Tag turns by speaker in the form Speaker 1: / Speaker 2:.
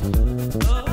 Speaker 1: Oh.